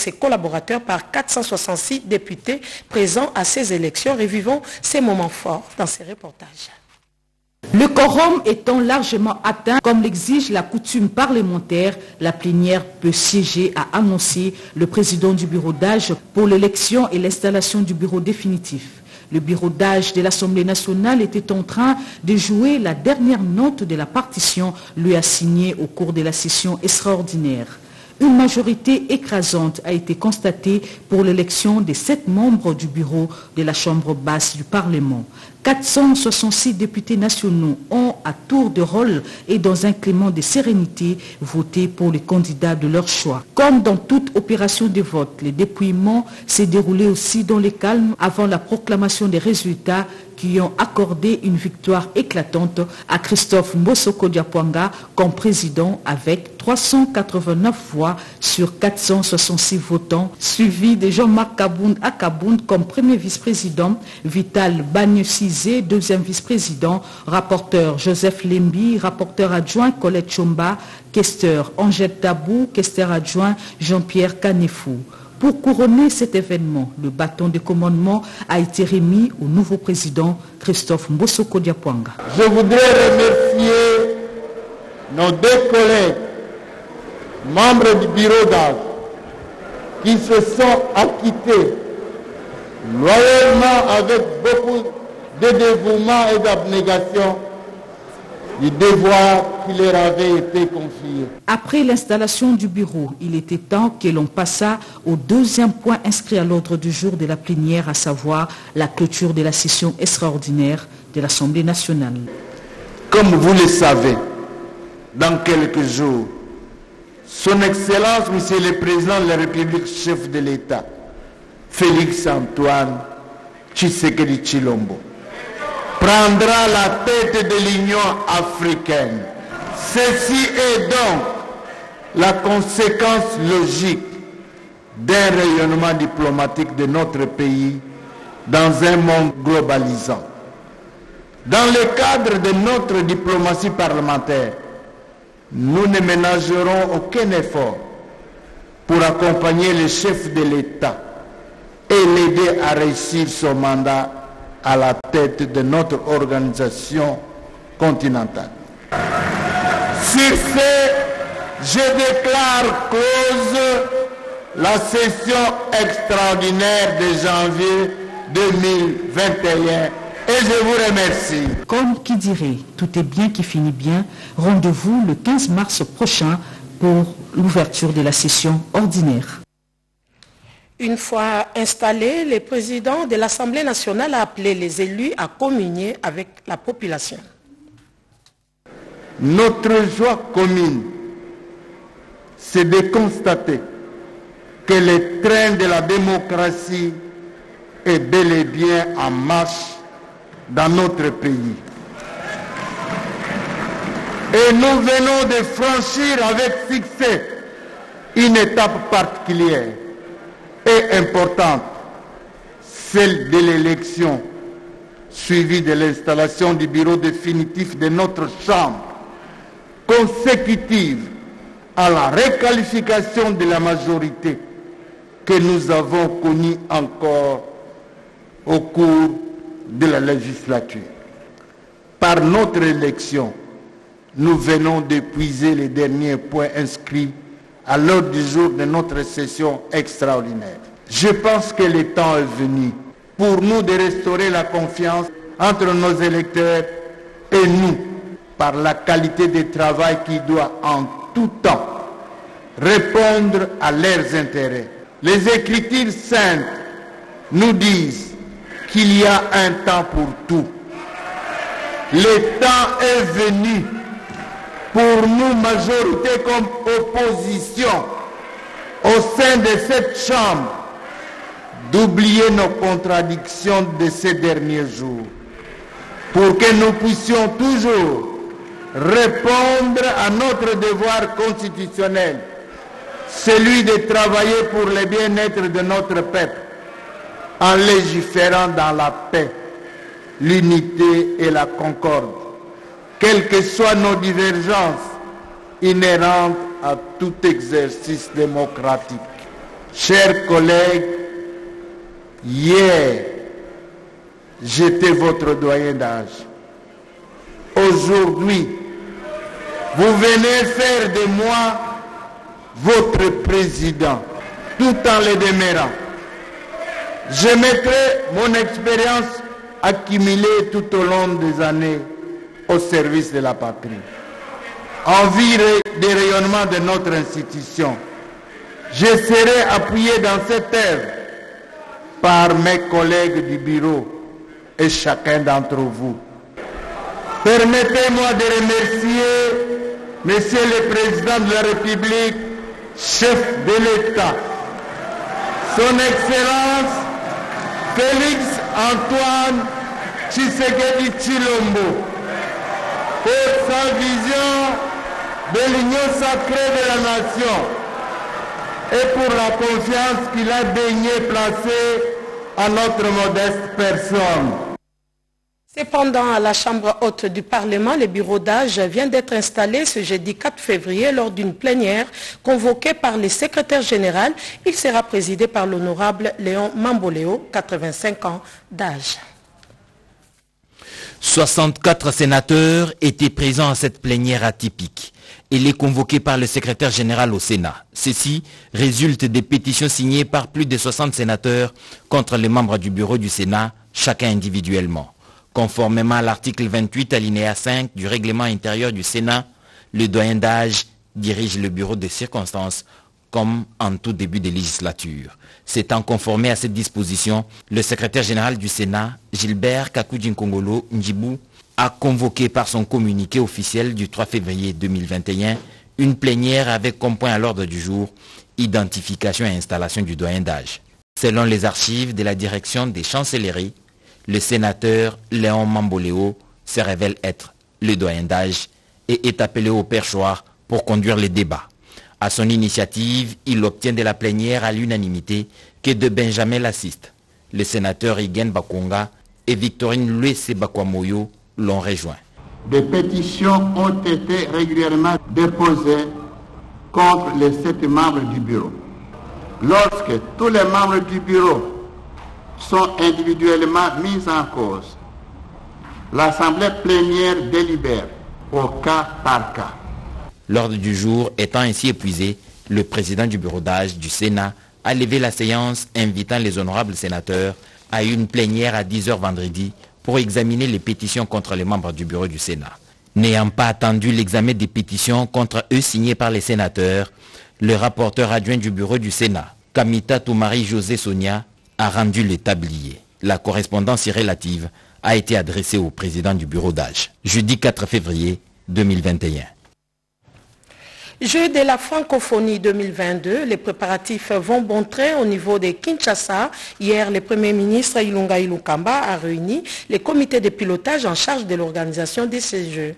ses collaborateurs par 466 députés présents à ces élections. Revivons ces moments forts dans ces reportages. Le quorum étant largement atteint, comme l'exige la coutume parlementaire, la plénière peut siéger, a annoncé le président du bureau d'âge pour l'élection et l'installation du bureau définitif. Le bureau d'âge de l'Assemblée nationale était en train de jouer la dernière note de la partition lui assignée au cours de la session extraordinaire. Une majorité écrasante a été constatée pour l'élection des sept membres du bureau de la Chambre basse du Parlement. 466 députés nationaux ont, à tour de rôle et dans un climat de sérénité, voté pour les candidats de leur choix. Comme dans toute opération de vote, le dépouillement s'est déroulé aussi dans le calme avant la proclamation des résultats qui ont accordé une victoire éclatante à Christophe Mbosoko Diapwanga comme président avec 389 voix sur 466 votants, suivi de Jean-Marc Kabound Akabound comme premier vice-président, Vital Bagnusizé, deuxième vice-président, rapporteur Joseph Lembi, rapporteur adjoint Colette Chomba, questeur Angèle Tabou, questeur adjoint Jean-Pierre Canefou. Pour couronner cet événement, le bâton de commandement a été remis au nouveau président Christophe Mbosoko Diapwanga. Je voudrais remercier nos deux collègues, membres du bureau d'âge, qui se sont acquittés loyalement avec beaucoup de dévouement et d'abnégation du devoir qui leur avait été confié. Après l'installation du bureau, il était temps que l'on passât au deuxième point inscrit à l'ordre du jour de la plénière, à savoir la clôture de la session extraordinaire de l'Assemblée nationale. Comme vous le savez, dans quelques jours, Son Excellence, Monsieur le Président de la République, chef de l'État, Félix Antoine Tshisekedi Chilombo, prendra la tête de l'Union africaine. Ceci est donc la conséquence logique d'un rayonnement diplomatique de notre pays dans un monde globalisant. Dans le cadre de notre diplomatie parlementaire, nous ne ménagerons aucun effort pour accompagner le chef de l'État et l'aider à réussir son mandat à la tête de notre organisation continentale. Sur ce, je déclare close la session extraordinaire de janvier 2021 et je vous remercie. Comme qui dirait, tout est bien qui finit bien, rendez-vous le 15 mars prochain pour l'ouverture de la session ordinaire. Une fois installé, le président de l'Assemblée nationale a appelé les élus à communier avec la population. Notre joie commune, c'est de constater que le train de la démocratie est bel et bien en marche dans notre pays. Et nous venons de franchir avec succès une étape particulière importante, celle de l'élection suivie de l'installation du bureau définitif de notre Chambre, consécutive à la réqualification de la majorité que nous avons connue encore au cours de la législature. Par notre élection, nous venons d'épuiser les derniers points inscrits à l'ordre du jour de notre session extraordinaire. Je pense que le temps est venu pour nous de restaurer la confiance entre nos électeurs et nous par la qualité du travail qui doit en tout temps répondre à leurs intérêts. Les Écritures saintes nous disent qu'il y a un temps pour tout. Le temps est venu pour nous, majorité comme opposition, au sein de cette Chambre, d'oublier nos contradictions de ces derniers jours, pour que nous puissions toujours répondre à notre devoir constitutionnel, celui de travailler pour le bien-être de notre peuple, en légiférant dans la paix, l'unité et la concorde, quelles que soient nos divergences inhérentes à tout exercice démocratique. Chers collègues, hier, j'étais votre doyen d'âge. Aujourd'hui, vous venez faire de moi votre président, tout en le demeurant. Je mettrai mon expérience accumulée tout au long des années au service de la patrie. En vue des rayonnements de notre institution, je serai appuyé dans cette œuvre par mes collègues du bureau et chacun d'entre vous. Permettez-moi de remercier Monsieur le Président de la République, chef de l'État, Son Excellence Félix Antoine Tshisekedi Chilombo, pour sa vision de l'union sacrée de la nation et pour la confiance qu'il a daigné placer à notre modeste personne. Cependant, à la Chambre haute du Parlement, le bureau d'âge vient d'être installé ce jeudi 4 février lors d'une plénière convoquée par le secrétaire général. Il sera présidé par l'honorable Léon Mamboléo, 85 ans d'âge. 64 sénateurs étaient présents à cette plénière atypique. Elle est convoquée par le secrétaire général au Sénat. Ceci résulte des pétitions signées par plus de 60 sénateurs contre les membres du bureau du Sénat, chacun individuellement. Conformément à l'article 28 alinéa 5 du règlement intérieur du Sénat, le doyen d'âge dirige le bureau des circonstances comme en tout début de législature. S'étant conformé à cette disposition, le secrétaire général du Sénat, Gilbert Kakudjinkongolo Njibou, a convoqué par son communiqué officiel du 3 février 2021 une plénière avec comme point à l'ordre du jour identification et installation du doyen d'âge. Selon les archives de la direction des chancelleries, le sénateur Léon Mamboléo se révèle être le doyen d'âge et est appelé au perchoir pour conduire les débats. À son initiative, il obtient de la plénière à l'unanimité que de Benjamin l'assiste. Le sénateur Igen Bakonga et Victorine Luese Bakwamoyo l'ont rejoint. Des pétitions ont été régulièrement déposées contre les sept membres du bureau. Lorsque tous les membres du bureau sont individuellement mis en cause. L'Assemblée plénière délibère au cas par cas. L'ordre du jour étant ainsi épuisé, le président du bureau d'âge du Sénat a levé la séance invitant les honorables sénateurs à une plénière à 10h vendredi pour examiner les pétitions contre les membres du bureau du Sénat. N'ayant pas attendu l'examen des pétitions contre eux signées par les sénateurs, le rapporteur adjoint du bureau du Sénat, Kamita Toumari-José Sonia, a rendu le tablier. La correspondance relative a été adressée au président du bureau d'âge. Jeudi 4 février 2021. Jeu de la francophonie 2022, les préparatifs vont bon train au niveau de Kinshasa. Hier, le Premier ministre Ilunga Ilukamba a réuni les comités de pilotage en charge de l'organisation de ces Jeux.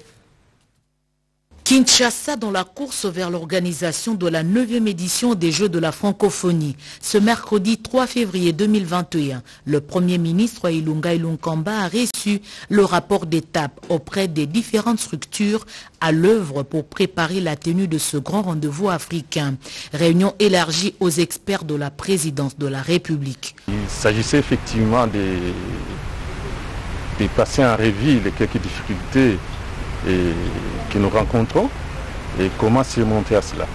Kinshasa dans la course vers l'organisation de la 9e édition des Jeux de la francophonie. Ce mercredi 3 février 2021, le Premier ministre Ilunga Ilunkamba a reçu le rapport d'étape auprès des différentes structures à l'œuvre pour préparer la tenue de ce grand rendez-vous africain. Réunion élargie aux experts de la présidence de la République. Il s'agissait effectivement de, de passer en revue les quelques difficultés et, que nous rencontrons et comment surmonter à cela.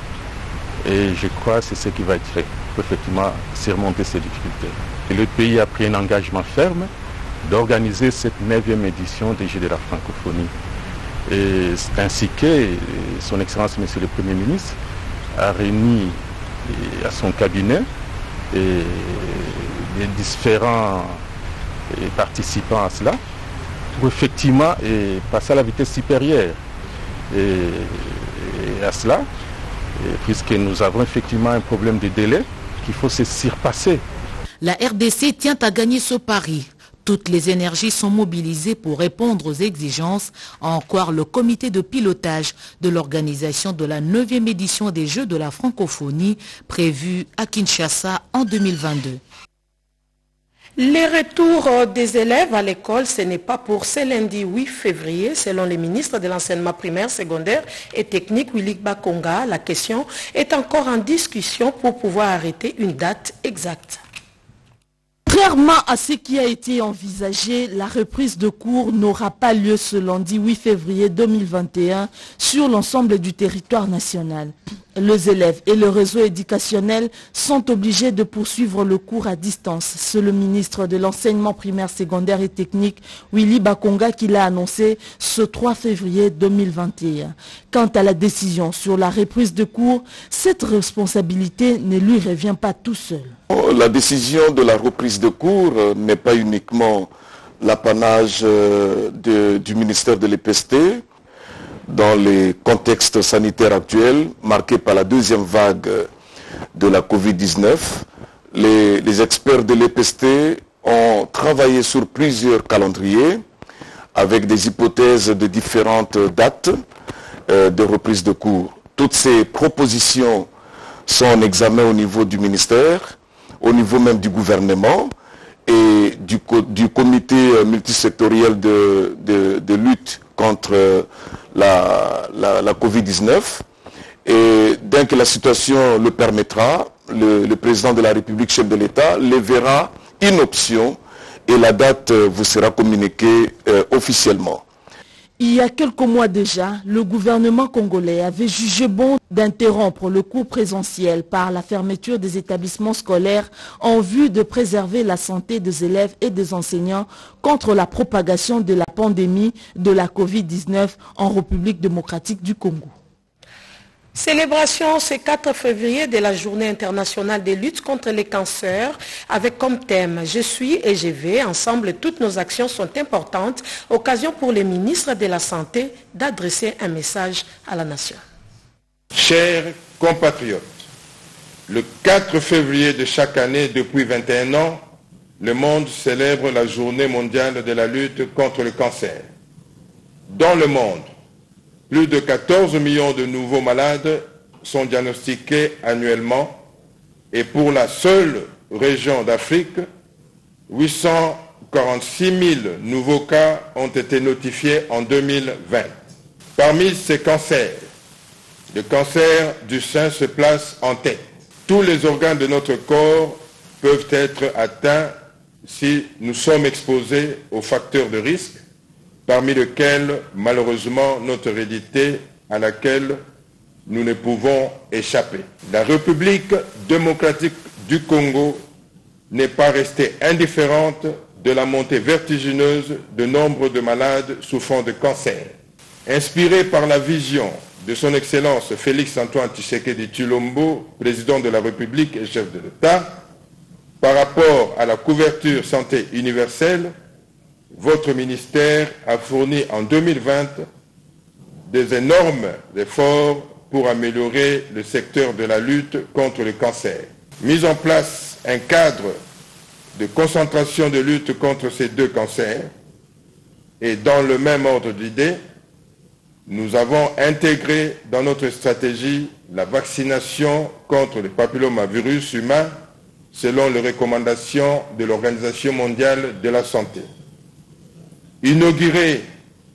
Et je crois que c'est ce qui va être fait pour effectivement surmonter ces difficultés. Et le pays a pris un engagement ferme d'organiser cette 9e édition des Jeux de la francophonie. Et ainsi que son Excellence Monsieur le Premier ministre a réuni à son cabinet et les différents participants à cela pour effectivement passer à la vitesse supérieure. Et, à cela, puisque nous avons effectivement un problème de délai qu'il faut se surpasser. La RDC tient à gagner ce pari. Toutes les énergies sont mobilisées pour répondre aux exigences, en croire le comité de pilotage de l'organisation de la 9e édition des Jeux de la francophonie prévue à Kinshasa en 2022. Les retours des élèves à l'école, ce n'est pas pour ce lundi 8 février, selon les ministres de l'enseignement primaire, secondaire et technique, Willy Bakonga. La question est encore en discussion pour pouvoir arrêter une date exacte. Contrairement à ce qui a été envisagé, la reprise de cours n'aura pas lieu ce lundi 8 février 2021 sur l'ensemble du territoire national. Les élèves et le réseau éducationnel sont obligés de poursuivre le cours à distance. C'est le ministre de l'enseignement primaire, secondaire et technique, Willy Bakonga, qui l'a annoncé ce 3 février 2021. Quant à la décision sur la reprise de cours, cette responsabilité ne lui revient pas tout seul. La décision de la reprise de cours n'est pas uniquement l'apanage du ministère de l'EPST, dans les contextes sanitaires actuels marqués par la deuxième vague de la Covid-19. Les, experts de l'EPST ont travaillé sur plusieurs calendriers avec des hypothèses de différentes dates de reprise de cours. Toutes ces propositions sont en examen au niveau du ministère, au niveau même du gouvernement et du, comité multisectoriel de, de lutte contre la, la, Covid-19. Et dès que la situation le permettra, le, président de la République, chef de l'État, les verra une option et la date vous sera communiquée euh, officiellement. Il y a quelques mois déjà, le gouvernement congolais avait jugé bon d'interrompre le cours présentiel par la fermeture des établissements scolaires en vue de préserver la santé des élèves et des enseignants contre la propagation de la pandémie de la Covid-19 en République démocratique du Congo. Célébration ce 4 février de la journée internationale de lutte contre les cancers avec comme thème Je suis et je vais. Ensemble, toutes nos actions sont importantes. Occasion pour les ministres de la Santé d'adresser un message à la nation. Chers compatriotes, le 4 février de chaque année depuis 21 ans, le monde célèbre la journée mondiale de la lutte contre le cancer. Dans le monde, plus de 14 millions de nouveaux malades sont diagnostiqués annuellement et pour la seule région d'Afrique, 846 000 nouveaux cas ont été notifiés en 2020. Parmi ces cancers, le cancer du sein se place en tête. Tous les organes de notre corps peuvent être atteints si nous sommes exposés aux facteurs de risque parmi lesquels, malheureusement, notre hérédité à laquelle nous ne pouvons échapper. La République démocratique du Congo n'est pas restée indifférente de la montée vertigineuse de nombre de malades souffrant de cancer. Inspiré par la vision de son Excellence Félix-Antoine Tshisekedi Chilombo, président de la République et chef de l'État, par rapport à la couverture santé universelle, votre ministère a fourni en 2020 des énormes efforts pour améliorer le secteur de la lutte contre le cancer. Mise en place un cadre de concentration de lutte contre ces deux cancers et dans le même ordre d'idées, nous avons intégré dans notre stratégie la vaccination contre le papillomavirus humain selon les recommandations de l'Organisation mondiale de la santé inaugurer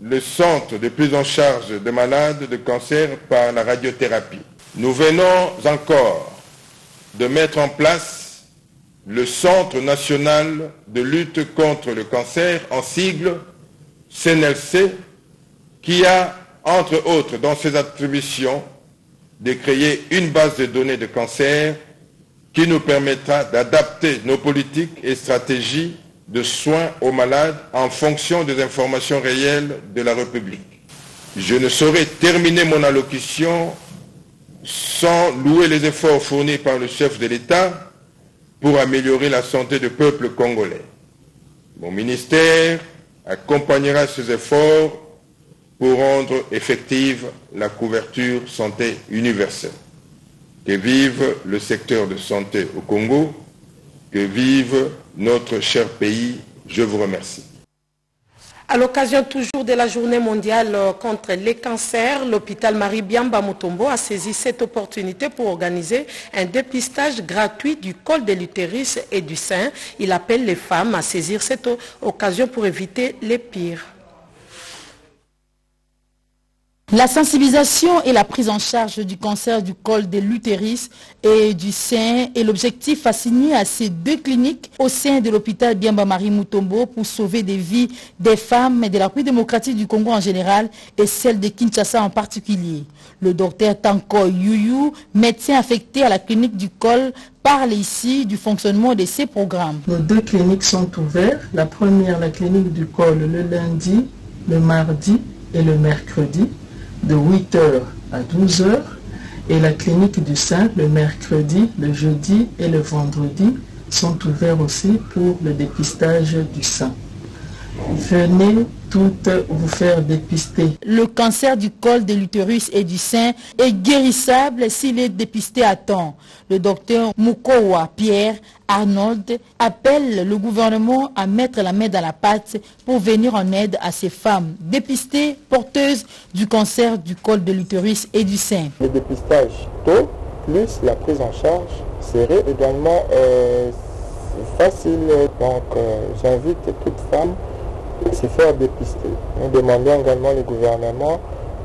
le centre de prise en charge des malades de cancer par la radiothérapie. Nous venons encore de mettre en place le Centre national de lutte contre le cancer, en sigle CNLC, qui a, entre autres, dans ses attributions, de créer une base de données de cancer qui nous permettra d'adapter nos politiques et stratégies de soins aux malades en fonction des informations réelles de la République. Je ne saurais terminer mon allocution sans louer les efforts fournis par le chef de l'État pour améliorer la santé du peuple congolais. Mon ministère accompagnera ces efforts pour rendre effective la couverture santé universelle. Que vive le secteur de santé au Congo, que vive notre cher pays. Je vous remercie. À l'occasion toujours de la journée mondiale contre les cancers, l'hôpital Marie Biamba Mutombo a saisi cette opportunité pour organiser un dépistage gratuit du col de l'utérus et du sein. Il appelle les femmes à saisir cette occasion pour éviter les pires. La sensibilisation et la prise en charge du cancer du col de l'utérus et du sein est l'objectif assigné à ces deux cliniques au sein de l'hôpital Biamba Marie Mutombo pour sauver des vies des femmes et de la République démocratique du Congo en général et celle de Kinshasa en particulier. Le docteur Tanko Yuyu, médecin affecté à la clinique du col, parle ici du fonctionnement de ces programmes. Nos deux cliniques sont ouvertes. La première, la clinique du col, le lundi, le mardi et le mercredi de 8h à 12h et la clinique du sein le mercredi, le jeudi et le vendredi sont ouverts aussi pour le dépistage du sein. Venez toutes vous faire dépister. Le cancer du col de l'utérus et du sein est guérissable s'il est dépisté à temps. Le docteur Mukowa Pierre Arnold appelle le gouvernement à mettre la main dans la pâte pour venir en aide à ces femmes dépistées porteuses du cancer du col de l'utérus et du sein. Le dépistage tôt plus la prise en charge serait également euh, facile. Donc euh, j'invite toute femme se faire dépister. Nous demandons également au gouvernement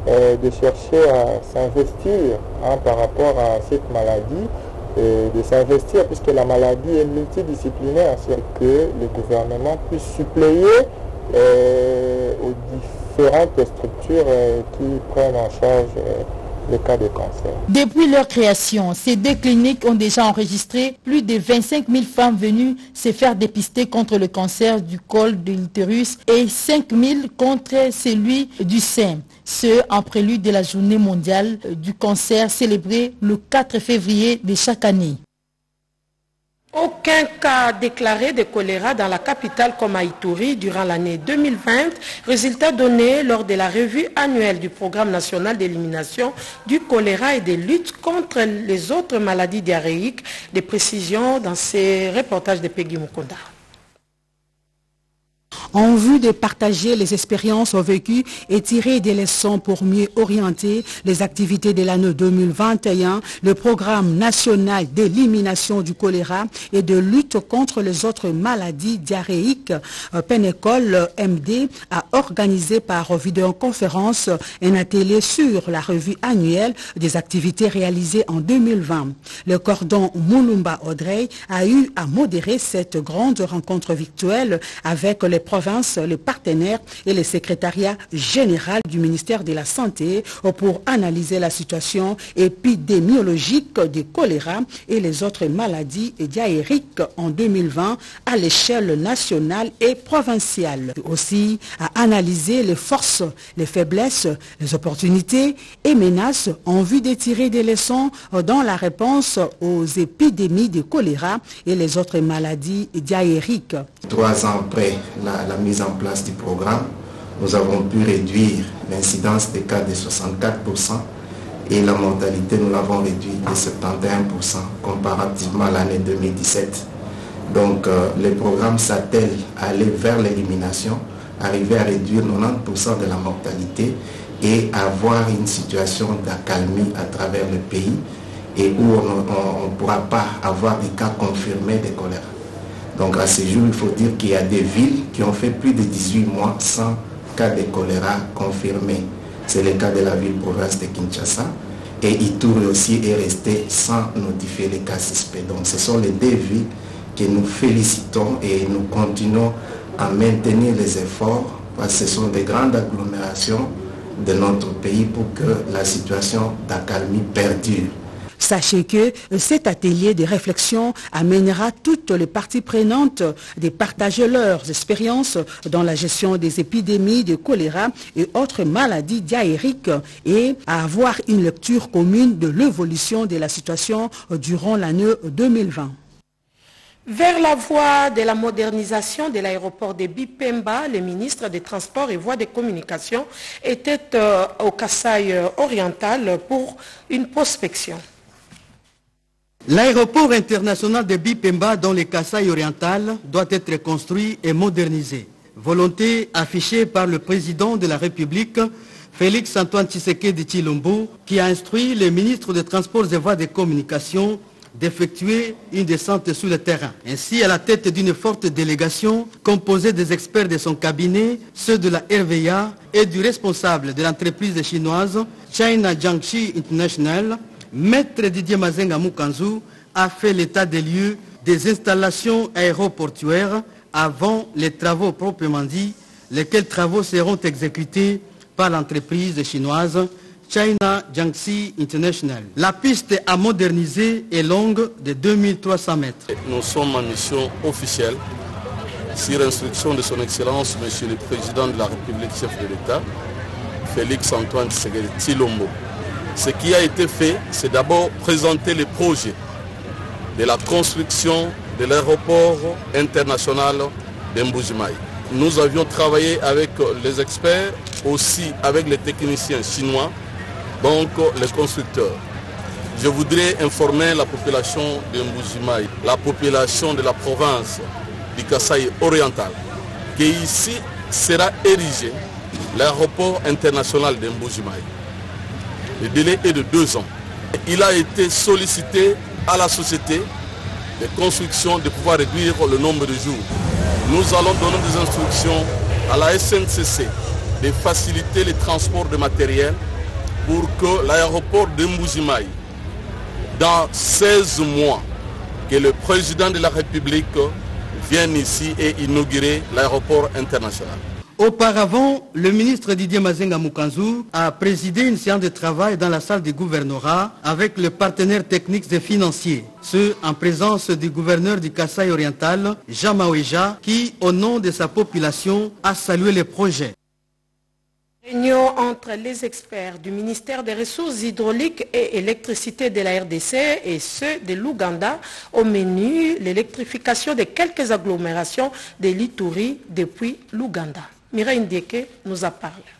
euh, de chercher à s'investir hein, par rapport à cette maladie, de s'investir puisque la maladie est multidisciplinaire, c'est que le gouvernement puisse suppléer euh, aux différentes structures euh, qui prennent en charge Depuis leur création, ces deux cliniques ont déjà enregistré plus de 25 000 femmes venues se faire dépister contre le cancer du col de l'utérus et 5 000 contre celui du sein. Ce en prélude de la journée mondiale du cancer célébrée le 4 février de chaque année. Aucun cas déclaré de choléra dans la capitale comme à durant l'année 2020, résultat donné lors de la revue annuelle du programme national d'élimination du choléra et de lutte contre les autres maladies diarrhéiques. Des précisions dans ces reportages de Peggy Mukonda en vue de partager les expériences vécues et tirer des leçons pour mieux orienter les activités de l'année 2021, le programme national d'élimination du choléra et de lutte contre les autres maladies diarrhéiques, euh, Pénécole MD, a organisé par vidéoconférence un atelier sur la revue annuelle des activités réalisées en 2020. Le cordon Moulumba Audrey a eu à modérer cette grande rencontre virtuelle avec les provinces, les partenaires et le secrétariat général du ministère de la Santé pour analyser la situation épidémiologique du choléra et les autres maladies diarrhéiques en 2020 à l'échelle nationale et provinciale. Aussi à analyser les forces, les faiblesses, les opportunités et menaces en vue de tirer des leçons dans la réponse aux épidémies de choléra et les autres maladies diarrhéiques. Trois ans après la, mise en place du programme, nous avons pu réduire l'incidence des cas de 64% et la mortalité, nous l'avons réduite de 71% comparativement à l'année 2017. Donc euh, le programme s'attelle à aller vers l'élimination, arriver à réduire 90% de la mortalité et avoir une situation d'accalmie à travers le pays et où on ne pourra pas avoir des cas confirmés de choléra. Donc à ce jour, il faut dire qu'il y a des villes qui ont fait plus de 18 mois sans cas de choléra confirmés. C'est le cas de la ville-province de Kinshasa. Et Ituri aussi est resté sans notifier les cas suspects. Donc ce sont les deux villes que nous félicitons et nous continuons à maintenir les efforts parce que ce sont des grandes agglomérations de notre pays pour que la situation d'accalmie perdure. Sachez que cet atelier de réflexion amènera toutes les parties prenantes de partager leurs expériences dans la gestion des épidémies de choléra et autres maladies diarrhéiques et à avoir une lecture commune de l'évolution de la situation durant l'année 2020. Vers la voie de la modernisation de l'aéroport de Bipemba, le ministre des Transports et Voies de Communication était euh, au Kassai oriental pour une prospection. L'aéroport international de Bipemba dans le Kassai oriental doit être construit et modernisé. volonté affichée par le président de la République, Félix Antoine Tshisekedi Chilombo, qui a instruit les ministres des Transports et Voies de Communication d'effectuer une descente sur le terrain. Ainsi, à la tête d'une forte délégation composée des experts de son cabinet, ceux de la RVA et du responsable de l'entreprise chinoise China Jiangxi International, Maître Didier Mazenga Mukanzu a fait l'état des lieux des installations aéroportuaires avant les travaux proprement dits, lesquels travaux seront exécutés par l'entreprise chinoise China Jiangxi International. La piste à moderniser est longue de 2300 mètres. Nous sommes en mission officielle sur instruction de son Excellence, Monsieur le Président de la République, chef de l'État, Félix Antoine Tshisekedi Tilombo. Ce qui a été fait, c'est d'abord présenter les projets de la construction de l'aéroport international d'Emboujimaï. Nous avions travaillé avec les experts, aussi avec les techniciens chinois, donc les constructeurs. Je voudrais informer la population de Mboujimaï, la population de la province du Kasaï oriental, qu'ici sera érigé l'aéroport international de Mboujimaï. Le délai est de deux ans. Il a été sollicité à la société de construction de pouvoir réduire le nombre de jours. Nous allons donner des instructions à la SNCC de faciliter les transports de matériel pour que l'aéroport de Mboujimaï, dans 16 mois, que le président de la République vienne ici et inaugurer l'aéroport international. Auparavant, le ministre Didier Mazenga Mukanzu a présidé une séance de travail dans la salle du gouvernorat avec les partenaires techniques et financiers. Ce, en présence du gouverneur du Kassai oriental, Jean Maouéja, qui, au nom de sa population, a salué les projets. Réunion entre les experts du ministère des Ressources hydrauliques et électricité de la RDC et ceux de l'Ouganda au menu l'électrification de quelques agglomérations de l'Ituri depuis l'Ouganda. Mireille Ndeke nous a parlé.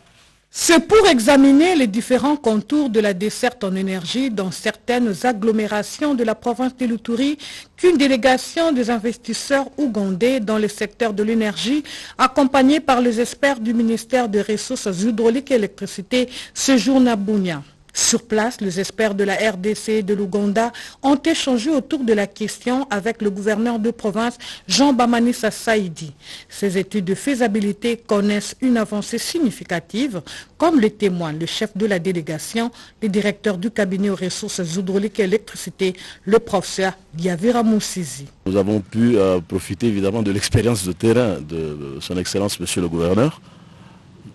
C'est pour examiner les différents contours de la desserte en énergie dans certaines agglomérations de la province de l'Uturi qu'une délégation des investisseurs ougandais dans le secteur de l'énergie, accompagnée par les experts du ministère des Ressources hydrauliques et électricité, séjourne à Bounia. Sur place, les experts de la RDC et de l'Ouganda ont échangé autour de la question avec le gouverneur de province Jean Bamanissa Saïdi. Ces études de faisabilité connaissent une avancée significative, comme le témoigne le chef de la délégation, le directeur du cabinet aux ressources hydrauliques et électricité, le professeur Diavira Moussizi. Nous avons pu euh, profiter évidemment de l'expérience de terrain de son Excellence Monsieur le gouverneur,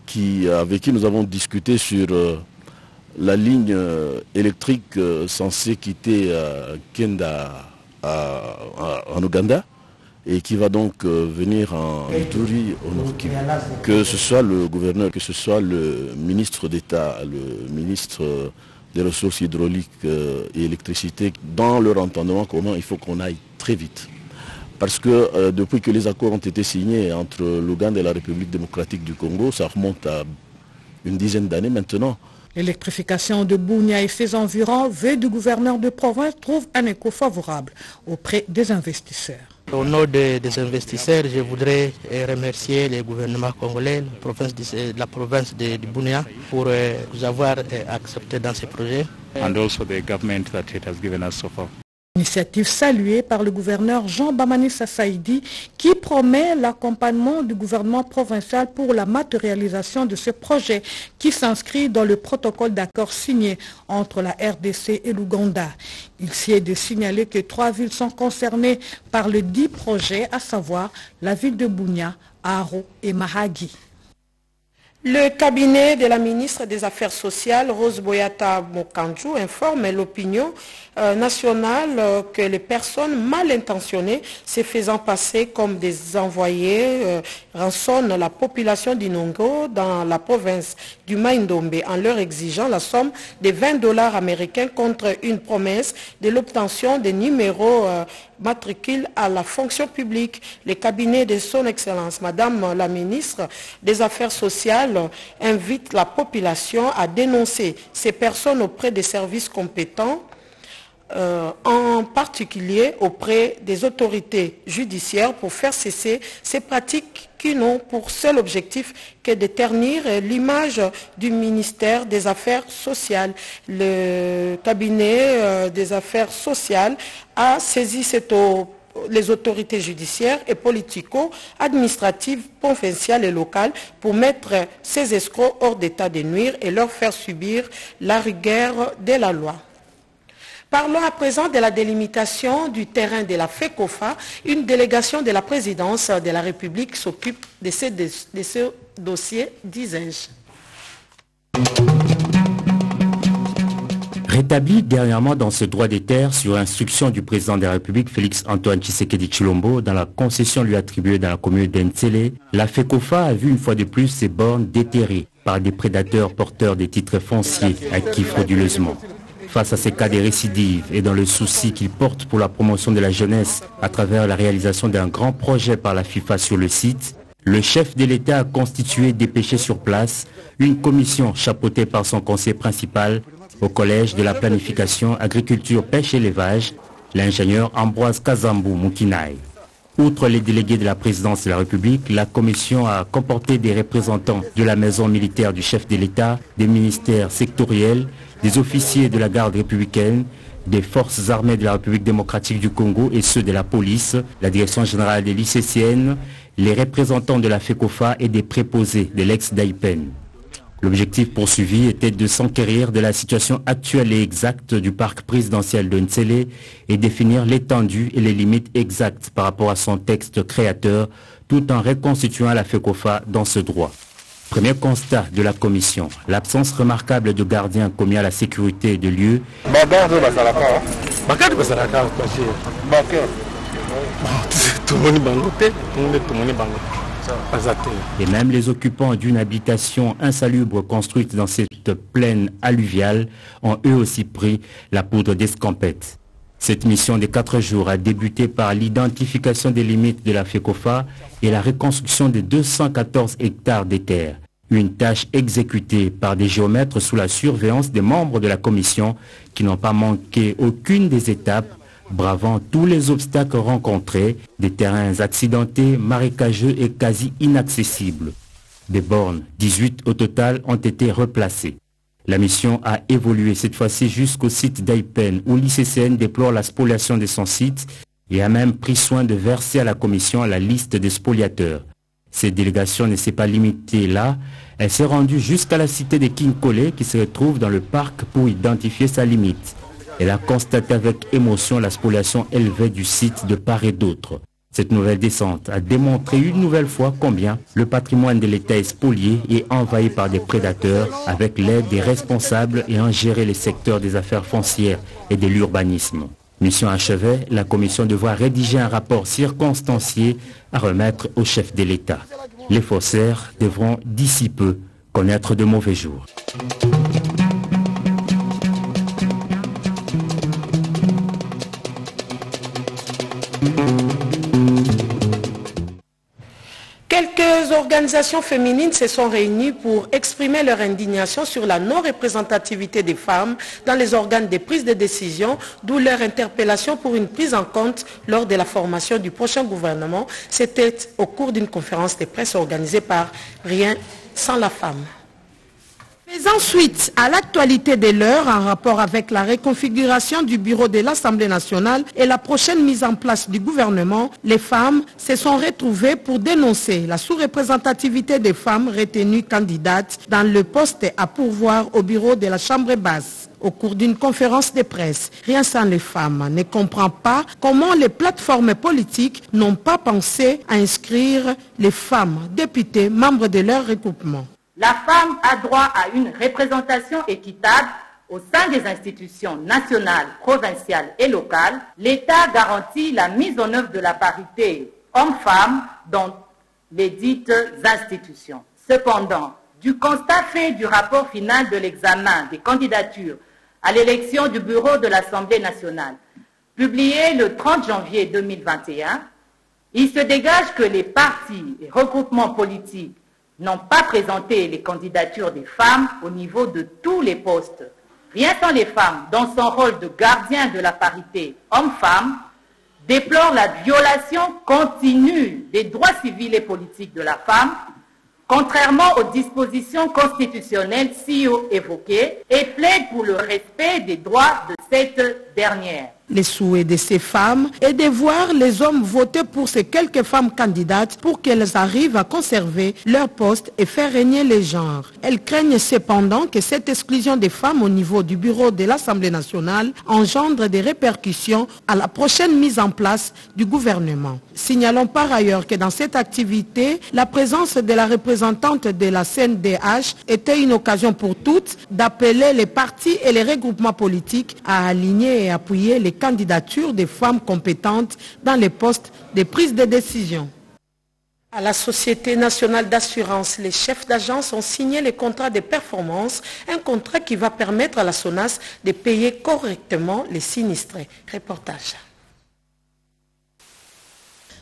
qui, avec qui nous avons discuté sur... Euh, la ligne euh, électrique euh, censée quitter euh, Kenda en Ouganda et qui va donc venir en Ituri au Nord Que ce soit le gouverneur, que ce soit le ministre d'État, le ministre des ressources hydrauliques et électricité, dans leur entendement comment il faut qu'on aille très vite. Parce que depuis que les accords ont été signés entre l'Ouganda et la République démocratique du Congo, ça remonte à une dizaine d'années maintenant, L'électrification de Bounia et ses environs, vu du gouverneur de province, trouve un écho favorable auprès des investisseurs. Au nom des, investisseurs, je voudrais remercier le gouvernement congolais, la province de, Bounia, pour euh, nous avoir euh, accepté dans ce projet. And also the government that it has given us so far. Initiative saluée par le gouverneur Jean Bamanissa Saïdi qui promet l'accompagnement du gouvernement provincial pour la matérialisation de ce projet qui s'inscrit dans le protocole d'accord signé entre la RDC et l'Ouganda. Il s'y est de signaler que trois villes sont concernées par le dit projet, à savoir la ville de Bounia, Aro et Mahagi. Le cabinet de la ministre des Affaires sociales, Rose Boyata Mokanjou, informe l'opinion nationale euh, que les personnes mal intentionnées se faisant passer comme des envoyés euh, rançonnent la population d'Inongo dans la province du Maïndombe en leur exigeant la somme de 20 dollars américains contre une promesse de l'obtention des numéros matricules à la fonction publique. Le cabinet de son Excellence, Madame la ministre des Affaires sociales, invite la population à dénoncer ces personnes auprès des services compétents euh, en particulier auprès des autorités judiciaires pour faire cesser ces pratiques qui n'ont pour seul objectif que de ternir l'image du ministère des Affaires sociales. Le cabinet euh, des Affaires sociales a saisi les autorités judiciaires et politico-administratives, provinciales et locales pour mettre ces escrocs hors d'état de nuire et leur faire subir la rigueur de la loi. Parlons à présent de la délimitation du terrain de la FECOFA. Une délégation de la présidence de la République s'occupe de ce, dossier, disais-je. Rétabli dernièrement dans ce droit des terres sur instruction du président de la République Félix Antoine Tshisekedi Chilombo dans la concession lui attribuée dans la commune d'Entsele, la FECOFA a vu une fois de plus ses bornes déterrées par des prédateurs porteurs des titres fonciers acquis frauduleusement. Face à ces cas de récidives et dans le souci qu'il porte pour la promotion de la jeunesse à travers la réalisation d'un grand projet par la FIFA sur le site, le chef de l'État a constitué dépêché sur place une commission chapeautée par son conseiller principal au Collège de la planification agriculture, pêche et élevage, l'ingénieur Ambroise Kazambou Mukinaï. Outre les délégués de la présidence de la République, la commission a comporté des représentants de la maison militaire du chef de l'État, des ministères sectoriels, des officiers de la garde républicaine, des forces armées de la République démocratique du Congo et ceux de la police, la direction générale de l'ICCN, les représentants de la FECOFA et des préposés de l'ex-DAIPEN. L'objectif poursuivi était de s'enquérir de la situation actuelle et exacte du parc présidentiel de Ntsele et définir l'étendue et les limites exactes par rapport à son texte créateur tout en reconstituant la FECOFA dans ce droit. Premier constat de la commission, l'absence remarquable de gardiens commis à la sécurité de lieux. Et même les occupants d'une habitation insalubre construite dans cette plaine alluviale ont eux aussi pris la poudre d'escampette. Cette mission de quatre jours a débuté par l'identification des limites de la FECOFA et la reconstruction de 214 hectares de terres. Une tâche exécutée par des géomètres sous la surveillance des membres de la commission qui n'ont pas manqué aucune des étapes, bravant tous les obstacles rencontrés, des terrains accidentés, marécageux et quasi inaccessibles. Des bornes, 18 au total, ont été replacées. La mission a évolué cette fois-ci jusqu'au site d'Aipen où l'ICCN déplore la spoliation de son site et a même pris soin de verser à la commission la liste des spoliateurs. Cette délégation ne s'est pas limitée là, elle s'est rendue jusqu'à la cité de Kinkole qui se retrouve dans le parc pour identifier sa limite. Elle a constaté avec émotion la spoliation élevée du site de part et d'autre. Cette nouvelle descente a démontré une nouvelle fois combien le patrimoine de l'État est spolié et envahi par des prédateurs avec l'aide des responsables ayant géré les secteurs des affaires foncières et de l'urbanisme. Mission achevée, la commission devra rédiger un rapport circonstancié à remettre au chef de l'État. Les faussaires devront d'ici peu connaître de mauvais jours. Organisations féminines se sont réunies pour exprimer leur indignation sur la non-représentativité des femmes dans les organes de prise de décision, d'où leur interpellation pour une prise en compte lors de la formation du prochain gouvernement. C'était au cours d'une conférence de presse organisée par Rien sans la femme. Faisant suite à l'actualité de l'heure en rapport avec la reconfiguration du bureau de l'Assemblée nationale et la prochaine mise en place du gouvernement, les femmes se sont retrouvées pour dénoncer la sous-représentativité des femmes retenues candidates dans le poste à pourvoir au bureau de la Chambre basse au cours d'une conférence de presse. Rien sans les femmes ne comprend pas comment les plateformes politiques n'ont pas pensé à inscrire les femmes députées membres de leur regroupement. La femme a droit à une représentation équitable au sein des institutions nationales, provinciales et locales. L'État garantit la mise en œuvre de la parité homme-femme dans les dites institutions. Cependant, du constat fait du rapport final de l'examen des candidatures à l'élection du bureau de l'Assemblée nationale, publié le 30 janvier 2021, il se dégage que les partis et regroupements politiques n'ont pas présenté les candidatures des femmes au niveau de tous les postes Rien sans les femmes, dans son rôle de gardien de la parité homme-femme, déplore la violation continue des droits civils et politiques de la femme, contrairement aux dispositions constitutionnelles si haut évoquées, et plaide pour le respect des droits de cette dernière. Les souhaits de ces femmes est de voir les hommes voter pour ces quelques femmes candidates pour qu'elles arrivent à conserver leur poste et faire régner les genres. Elles craignent cependant que cette exclusion des femmes au niveau du bureau de l'Assemblée nationale engendre des répercussions à la prochaine mise en place du gouvernement. Signalons par ailleurs que dans cette activité, la présence de la représentante de la CNDH était une occasion pour toutes d'appeler les partis et les regroupements politiques à aligner et appuyer les candidatures des femmes compétentes dans les postes de prise de décision. À la Société nationale d'assurance, les chefs d'agence ont signé le contrat de performance, un contrat qui va permettre à la SONAS de payer correctement les sinistrés. Reportage.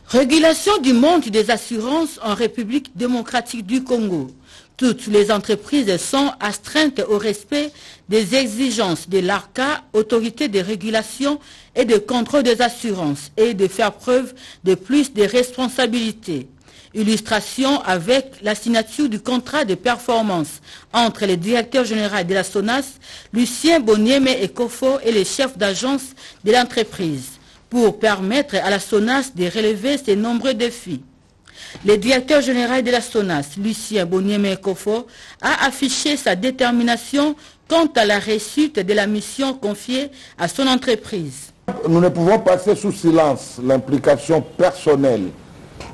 Régulation du monde des assurances en République démocratique du Congo. Toutes les entreprises sont astreintes au respect des exigences de l'ARCA, autorité de régulation et de contrôle des assurances, et de faire preuve de plus de responsabilités. Illustration avec la signature du contrat de performance entre le directeur général de la SONAS, Lucien Bonieme et Kofo et les chefs d'agence de l'entreprise, pour permettre à la SONAS de relever ces nombreux défis. Le directeur général de la SONAS, Lucien Bonieme Kofo, a affiché sa détermination quant à la réussite de la mission confiée à son entreprise. Nous ne pouvons passer sous silence l'implication personnelle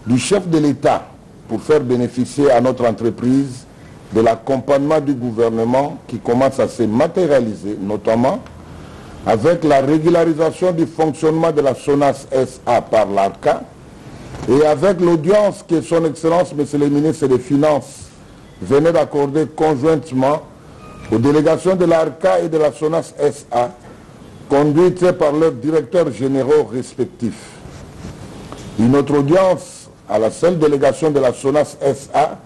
du chef de l'État pour faire bénéficier à notre entreprise de l'accompagnement du gouvernement qui commence à se matérialiser, notamment avec la régularisation du fonctionnement de la SONAS SA par l'ARCA, et avec l'audience que son Excellence, Monsieur le ministre des Finances, venait d'accorder conjointement aux délégations de l'ARCA et de la SONAS SA, conduites par leurs directeurs généraux respectifs. Une autre audience à la seule délégation de la SONAS SA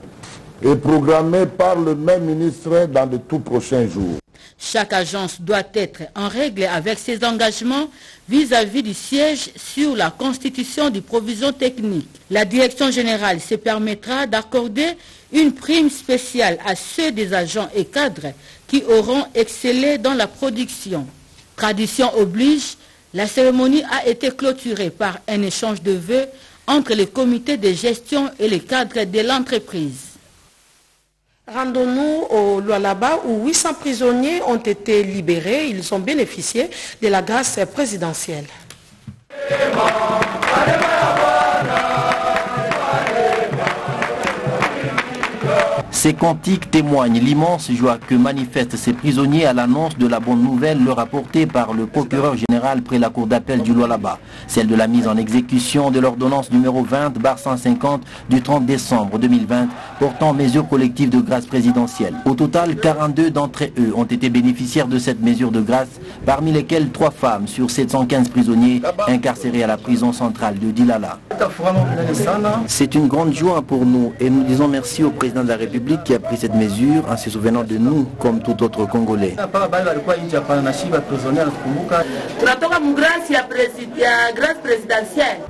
est programmée par le même ministre dans de tout prochains jours. Chaque agence doit être en règle avec ses engagements vis-à-vis du siège sur la constitution du provision technique. La direction générale se permettra d'accorder une prime spéciale à ceux des agents et cadres qui auront excellé dans la production. Tradition oblige, la cérémonie a été clôturée par un échange de vœux entre le comité de gestion et les cadres de l'entreprise. Rendons-nous au Lualaba où 800 prisonniers ont été libérés. Ils ont bénéficié de la grâce présidentielle. Ces cantiques témoignent l'immense joie que manifestent ces prisonniers à l'annonce de la bonne nouvelle leur apportée par le procureur général près la cour d'appel du Lualaba, celle de la mise en exécution de l'ordonnance numéro 20 bar 150 du 30 décembre 2020 portant mesures collectives de grâce présidentielle. Au total, 42 d'entre eux ont été bénéficiaires de cette mesure de grâce, parmi lesquels 3 femmes sur 715 prisonniers incarcérés à la prison centrale de Dilala. C'est une grande joie pour nous et nous disons merci au président de la République qui a pris cette mesure en se souvenant de nous comme tout autre Congolais.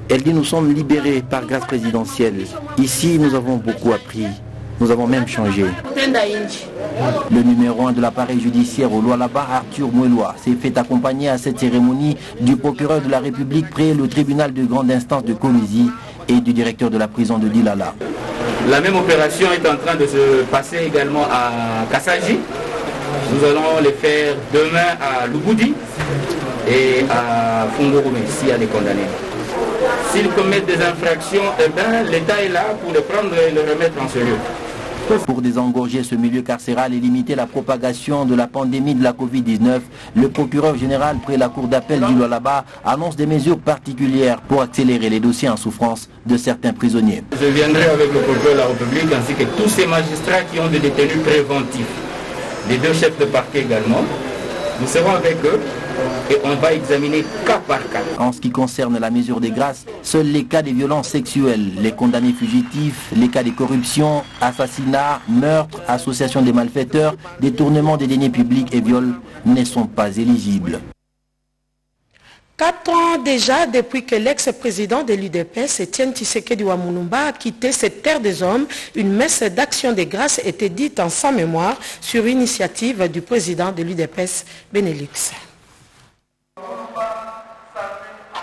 Elle dit nous sommes libérés par grâce présidentielle. Ici, nous avons beaucoup appris. Nous avons même changé. Le numéro 1 de l'appareil judiciaire au Lualaba, Arthur Mouelois, s'est fait accompagner à cette cérémonie du procureur de la République près le tribunal de grande instance de Koumizi et du directeur de la prison de Dilala. La même opération est en train de se passer également à Kassaji. Nous allons les faire demain à Lugoudi et à Fungorome, s'il y a des. S'ils commettent des infractions, eh ben, l'État est là pour les prendre et les remettre en ce lieu. Pour désengorger ce milieu carcéral et limiter la propagation de la pandémie de la Covid-19, le procureur général près la cour d'appel du Lualaba annonce des mesures particulières pour accélérer les dossiers en souffrance de certains prisonniers. Je viendrai avec le procureur de la République ainsi que tous ces magistrats qui ont des détenus préventifs, les deux chefs de parquet également. Nous serons avec eux et on va examiner cas par cas. En ce qui concerne la mesure des grâces, seuls les cas des violences sexuelles, les condamnés fugitifs, les cas de corruption, assassinats, meurtres, association des malfaiteurs, détournement des deniers publics et viols ne sont pas éligibles. Quatre ans déjà depuis que l'ex-président de l'UDPS, Etienne Tshisekedi Wamulumba, a quitté cette terre des hommes, une messe d'action des grâces était dite en sa mémoire sur initiative du président de l'UDPS, Benelux.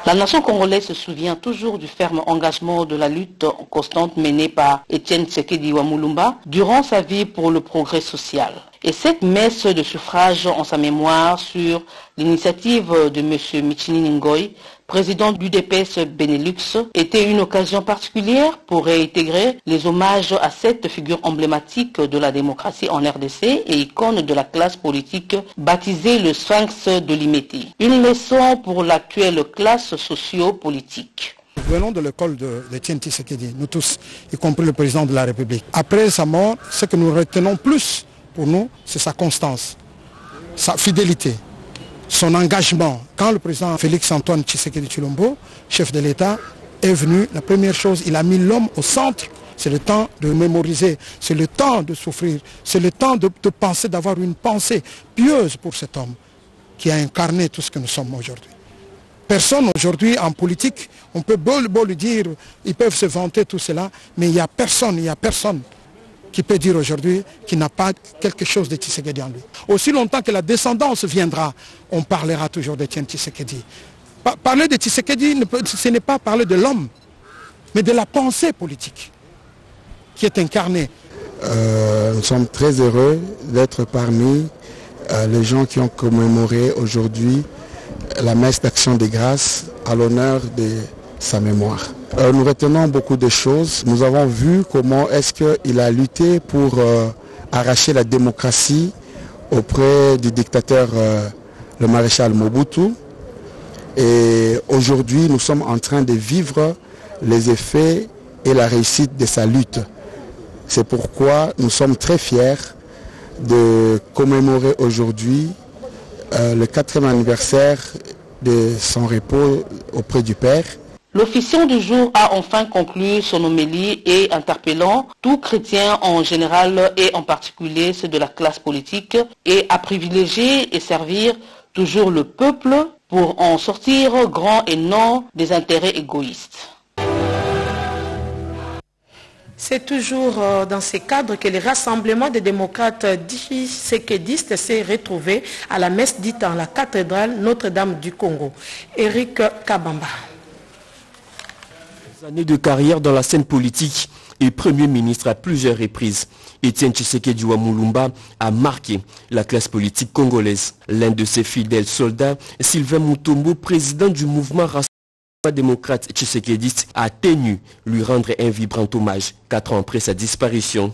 La nation congolaise se souvient toujours du ferme engagement de la lutte constante menée par Etienne Tshisekedi Wamulumba durant sa vie pour le progrès social. Et cette messe de suffrage en sa mémoire sur l'initiative de M. Michini Ngoy, président du DPS Benelux, était une occasion particulière pour réintégrer les hommages à cette figure emblématique de la démocratie en RDC et icône de la classe politique baptisée le Sphinx de Limeti. Une leçon pour l'actuelle classe socio-politique. Nous venons de l'école de, de Tien Tshisekedi, nous tous, y compris le président de la République. Après sa mort, ce que nous retenons plus pour nous, c'est sa constance, sa fidélité, son engagement. Quand le président Félix Antoine Tshisekedi Chilombo, chef de l'État, est venu, la première chose, il a mis l'homme au centre. C'est le temps de mémoriser, c'est le temps de souffrir, c'est le temps de, penser, d'avoir une pensée pieuse pour cet homme qui a incarné tout ce que nous sommes aujourd'hui. Personne aujourd'hui en politique, on peut beau, beau lui dire, ils peuvent se vanter tout cela, mais il n'y a personne, il n'y a personne qui peut dire aujourd'hui qu'il n'a pas quelque chose de Tshisekedi en lui. Aussi longtemps que la descendance viendra, on parlera toujours de Tshisekedi. Parler de Tshisekedi, ce n'est pas parler de l'homme, mais de la pensée politique qui est incarnée. Euh, nous sommes très heureux d'être parmi euh, les gens qui ont commémoré aujourd'hui la messe d'action des grâces à l'honneur de sa mémoire. Euh, nous retenons beaucoup de choses. Nous avons vu comment est-ce qu'il a lutté pour euh, arracher la démocratie auprès du dictateur euh, le maréchal Mobutu. Et aujourd'hui, nous sommes en train de vivre les effets et la réussite de sa lutte. C'est pourquoi nous sommes très fiers de commémorer aujourd'hui le quatrième anniversaire de son repos auprès du Père. L'officiant du jour a enfin conclu son homélie et interpellant tout chrétien en général et en particulier ceux de la classe politique et à privilégier et servir toujours le peuple pour en sortir grand et non des intérêts égoïstes. C'est toujours dans ces cadres que le rassemblement des démocrates séquédistes s'est retrouvé à la messe dite en la cathédrale Notre-Dame du Congo. Eric Kabamba. Années de carrière dans la scène politique et Premier ministre à plusieurs reprises. Étienne Tshisekedi Wamulumba a marqué la classe politique congolaise. L'un de ses fidèles soldats, Sylvain Mutombo, président du mouvement Rassemblement démocrate Tshisekediste, a tenu lui rendre un vibrant hommage quatre ans après sa disparition.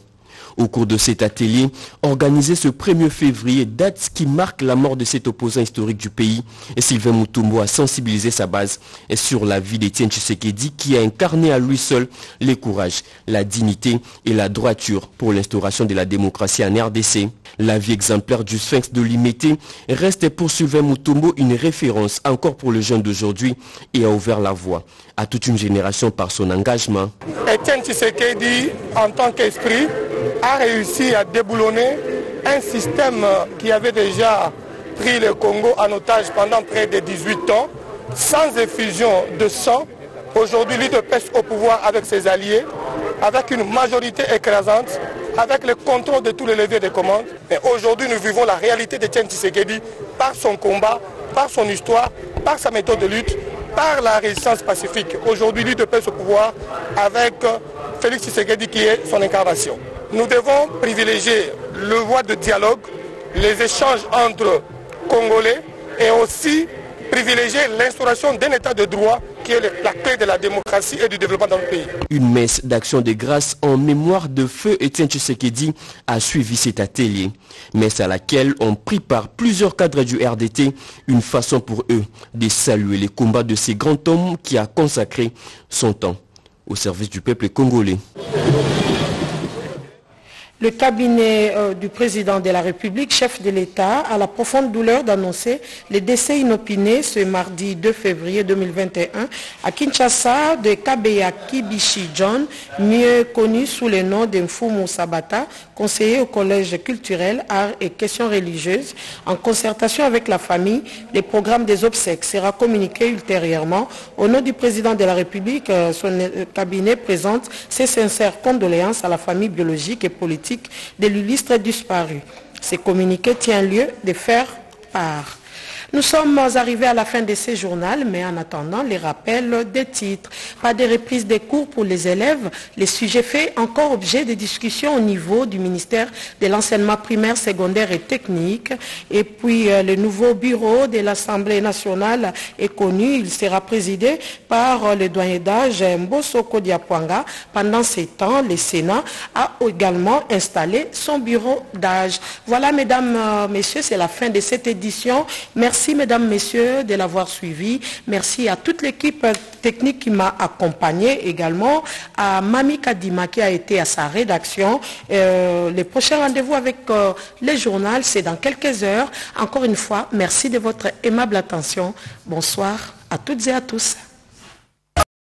Au cours de cet atelier, organisé ce 1er février, date qui marque la mort de cet opposant historique du pays, Sylvain Mutombo a sensibilisé sa base sur la vie d'Étienne Tshisekedi qui a incarné à lui seul le courage, la dignité et la droiture pour l'instauration de la démocratie en RDC. La vie exemplaire du sphinx de Limité reste pour Sylvain Mutombo une référence encore pour le jeune d'aujourd'hui et a ouvert la voie à toute une génération par son engagement. Etienne Tshisekedi, en tant qu'esprit, a réussi à déboulonner un système qui avait déjà pris le Congo en otage pendant près de 18 ans, sans effusion de sang. Aujourd'hui, l'UDPS au pouvoir avec ses alliés, avec une majorité écrasante, avec le contrôle de tous les leviers de commande. Mais aujourd'hui, nous vivons la réalité de Tien Tshisekedi par son combat, par son histoire, par sa méthode de lutte, par la résistance pacifique. Aujourd'hui, l'UDPS au pouvoir avec Félix Tshisekedi qui est son incarnation. Nous devons privilégier le voie de dialogue, les échanges entre Congolais et aussi privilégier l'instauration d'un état de droit qui est la clé de la démocratie et du développement dans le pays. Une messe d'action de grâce en mémoire de feu Etienne Tshisekedi a suivi cet atelier. Messe à laquelle ont pris part plusieurs cadres du RDT, une façon pour eux de saluer les combats de ces grands hommes qui a consacré son temps au service du peuple congolais. Le cabinet euh, du président de la République, chef de l'État, a la profonde douleur d'annoncer les décès inopinés ce mardi 2 février 2021 à Kinshasa de Kabeya Kibishi John, mieux connu sous le nom d'Emfumu Sabata, conseiller au collège culturel, arts et questions religieuses. En concertation avec la famille, le programme des obsèques sera communiqué ultérieurement. Au nom du président de la République, euh, son euh, cabinet présente ses sincères condoléances à la famille biologique et politique de l'illustre disparu. Ce communiqué tient lieu de faire part. Nous sommes arrivés à la fin de ce journal, mais en attendant les rappels des titres. Pas de reprise des cours pour les élèves. Les sujets faits encore objet de discussions au niveau du ministère de l'enseignement primaire, secondaire et technique. Et puis euh, le nouveau bureau de l'Assemblée nationale est connu. Il sera présidé par euh, le doyen d'âge Mbosoko Diapwanga. Pendant ces temps, le Sénat a également installé son bureau d'âge. Voilà, mesdames, euh, messieurs, c'est la fin de cette édition. Merci Merci, mesdames, messieurs, de l'avoir suivi. Merci à toute l'équipe technique qui m'a accompagné également, à Mami Kadima qui a été à sa rédaction. Euh, les prochains rendez-vous avec euh, les journaux, c'est dans quelques heures. Encore une fois, merci de votre aimable attention. Bonsoir à toutes et à tous.